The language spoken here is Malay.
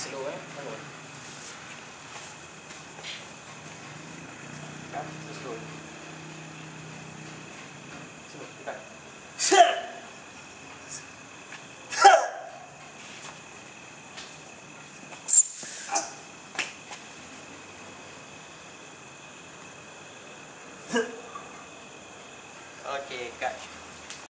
slow eh? Bangun eh? ha slow slow. Dekat. Okay, catch.